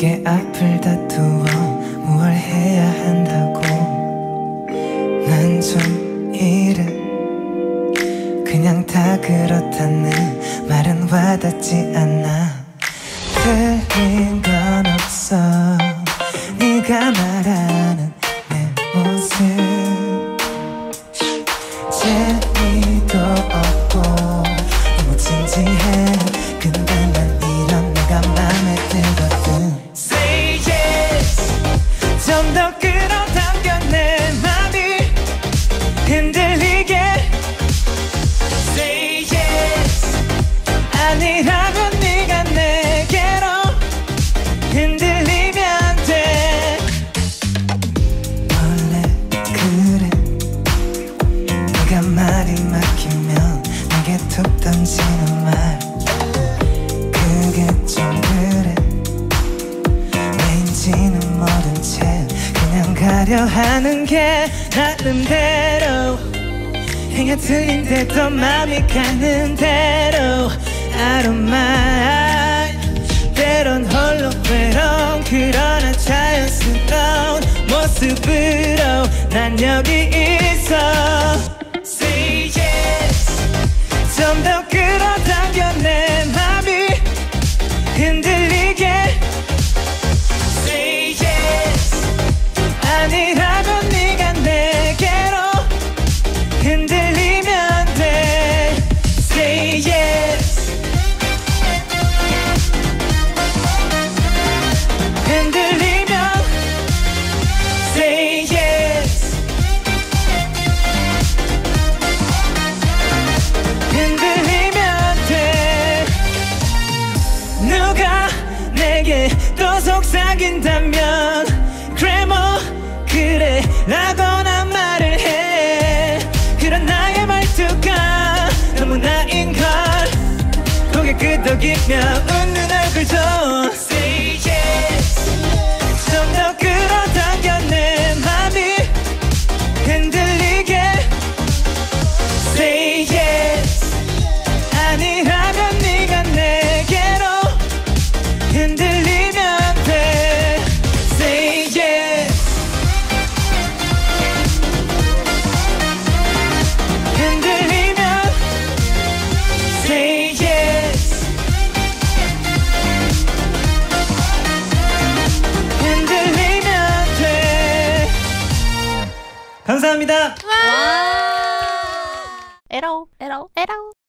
내게 앞을 다투어 무얼 해야 한다고? 난 좀 이래 그냥 다 그렇다는 말은 와닿지 않아. 틀린 건 없어. 네가 말하는 내 모습. 재미 아니라면 네가 내게로 흔들리면 돼. 원래 그래. 네가 말이 막히면 내게 툭 던지는 말. 그게 좀 그래. 왜인지는 모른 채 그냥 가려 하는 게 나름대로. 행여 틀린데도 마음이 가는 대로 Mind 때론 홀로 외로운 그러나 자연스러운 모습으로 난 여기 있어. Say 더 끌어당겨 내 맘이 흔들 흔들리면 Say yes. 흔들리면 돼. 누가 내게 또 속삭인다면 그래 뭐 그래 라거나 말을 해. 그런 나의 말투가 너무 나인걸. 고개 끄덕이며 웃는 얼굴도 감사합니다. 에러 에러 에러